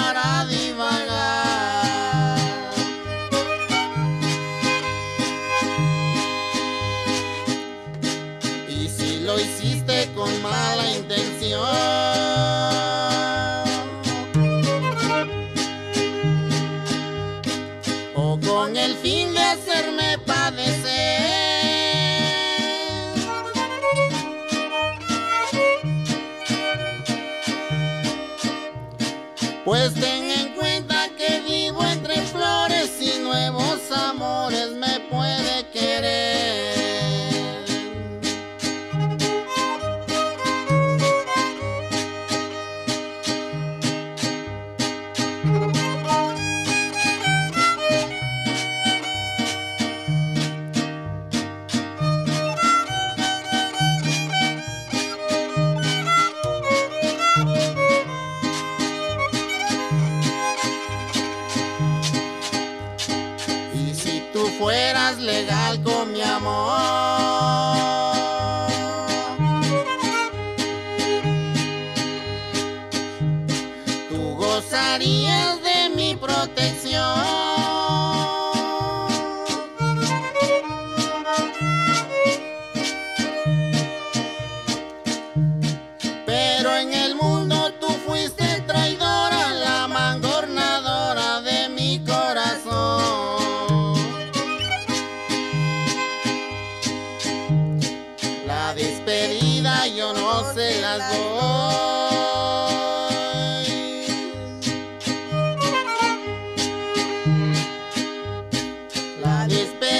para divagar. Y si lo hiciste con mala intención o con el fin Pues tengo fueras legal con mi amor, tú gozarías de mi protección. La despedida